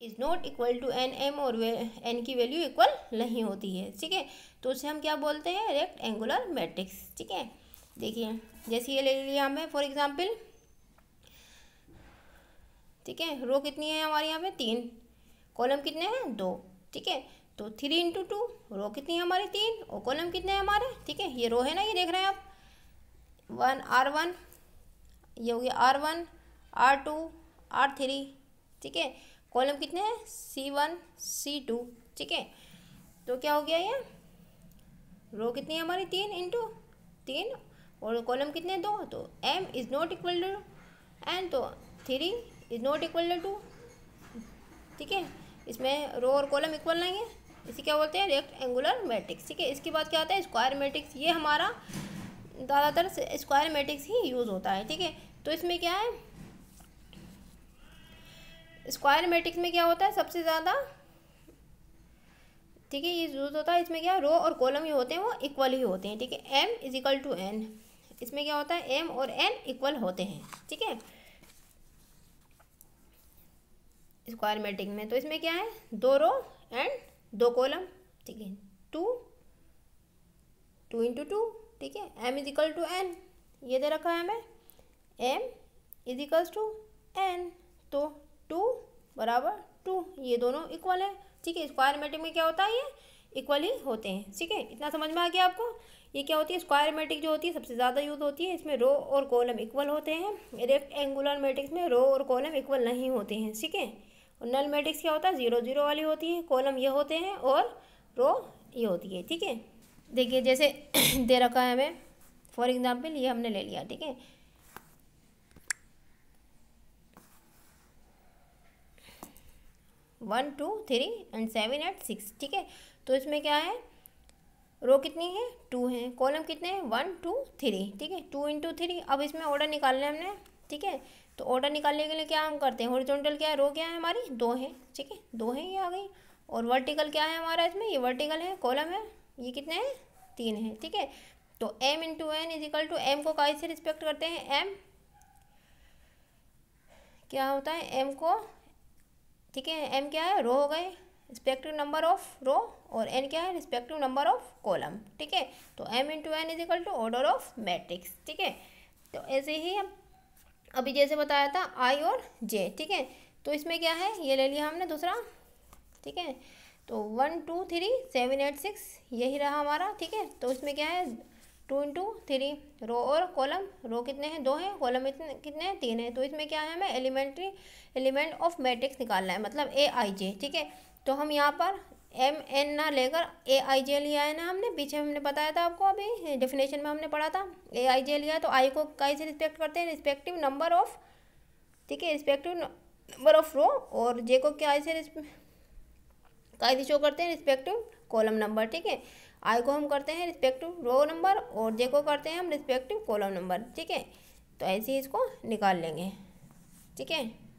Is not equal to n m और N की value equal नहीं होती है, ठीक है? तो उसे हम क्या बोलते हैं? रेक्ट एंगुलर मैट्रिक्स ठीक है? देखिए, जैसे ये ले लिया हमें फॉर एग्ज़ाम्पल ठीक है? रो कितनी है हमारे यहाँ पे? तीन। कॉलम कितने हैं? दो, ठीक है? तो थ्री इंटू टू रो कितनी है हमारी? तीन। और कॉलम कितने हैं हमारे? ठीक है? ये रो है ना? ये देख रहे हैं आप। वन आर वन ये हो गया R one R two R three ठीक है? कॉलम कितने हैं? सी वन सी टू ठीक है? तो क्या हो गया ये? रो कितनी है हमारी? तीन इंटू तीन। और कॉलम कितने दो। तो m is not equal to n तो three is not equal to ठीक है? इसमें रो और कॉलम इक्वल नहीं है। इसे क्या बोलते हैं? रेक्ट एंगुलर मैट्रिक्स ठीक है? इसके बाद क्या आता है? स्क्वायर मैट्रिक्स ये हमारा ज़्यादातर स्क्वायर मैट्रिक्स ही यूज़ होता है, ठीक है? तो इसमें क्या है? स्क्वायर मैट्रिक्स में क्या होता है? सबसे ज़्यादा, ठीक है, ये यूज़ होता है, इसमें क्या रो और कॉलम ही होते हैं वो इक्वल ही होते हैं, ठीक है? M is equal to n इसमें क्या होता है? एम और एन इक्वल होते हैं, ठीक है? स्क्वायर मैट्रिक्स में तो इसमें क्या है? दो रो एंड दो कॉलम, ठीक है? टू टू इंटू टू ठीक है? M is equal to n ये दे रखा है हमें। M is equals to n तो टू बराबर? टू ये दोनों इक्वल है। ठीक है स्क्वायर मैट्रिक में क्या होता है ये? इक्वल ही होते हैं। ठीक है, इतना समझ में आ गया आपको? ये क्या होती है? स्क्वायर मैट्रिक जो होती है, सबसे ज़्यादा यूज़ होती है। इसमें रो और कॉलम इक्वल होते हैं। रेक्ट एंगुलर मैट्रिक्स में रो और कॉलम इक्वल नहीं होते हैं। ठीक है? और नल मैट्रिक्स क्या होता है? ज़ीरो ज़ीरो वाली होती है। कॉलम ये होते हैं और रो ये होती है। ठीक है? देखिए, जैसे दे रखा है हमें। फॉर एग्ज़ाम्पल ये हमने ले लिया। ठीक है? One, two, three and seven eight six, ठीक है? तो इसमें क्या है? रो कितनी है? टू है। कॉलम कितने हैं? वन, टू, थ्री, ठीक है? टू इंटू थ्री अब इसमें ऑर्डर निकालना है हमने, ठीक है? तो ऑर्डर निकालने के लिए क्या हम करते हैं? हॉरिजॉन्टल क्या है? रो क्या है हमारी? दो है, ठीक है? दो है ये आ गई। और वर्टिकल क्या है हमारा इसमें? ये वर्टिकल है कॉलम है, ये कितने हैं? तीन है, ठीक है? तो m into n is equal to m को काय से रिस्पेक्ट करते हैं? एम क्या होता है? एम को ठीक है एम क्या है? रो हो गए। रिस्पेक्टिव नंबर ऑफ़ रो और एन क्या है? रिस्पेक्टिव नंबर ऑफ़ कॉलम ठीक है? तो m into n is equal to order of matrix ठीक है? तो ऐसे ही हम अभी जैसे बताया था आई और जे ठीक है? तो इसमें क्या है? ये ले लिया हमने दूसरा। ठीक है? तो one two three seven eight six यही रहा हमारा। ठीक है? तो इसमें क्या है? टू इंटू थ्री, रो और कॉलम, रो कितने हैं? दो हैं, कॉलम इतने कितने हैं? तीन हैं। तो इसमें क्या है, हमें एलिमेंट्री, एलिमेंट ऑफ़ मैट्रिक्स निकालना है मतलब ए आई जे, ठीक है? तो हम यहाँ पर एम एन ना लेकर ए आई जे लिया है ना हमने? पीछे हमने बताया था आपको अभी डेफिनेशन में हमने पढ़ा था। ए आई जे लिया तो आई को कैसे रिस्पेक्ट करते हैं? रिस्पेक्टिव नंबर ऑफ़ ठीक है? रिस्पेक्टिव नंबर ऑफ़ रो और जे को क्या ऐसे कैसे शो करते हैं? रिस्पेक्टिव कॉलम नंबर ठीक है? आई को हम करते हैं रिस्पेक्टिव रो नंबर और जे को करते हैं हम रिस्पेक्टिव कॉलम नंबर ठीक है? तो ऐसे ही इसको निकाल लेंगे, ठीक है?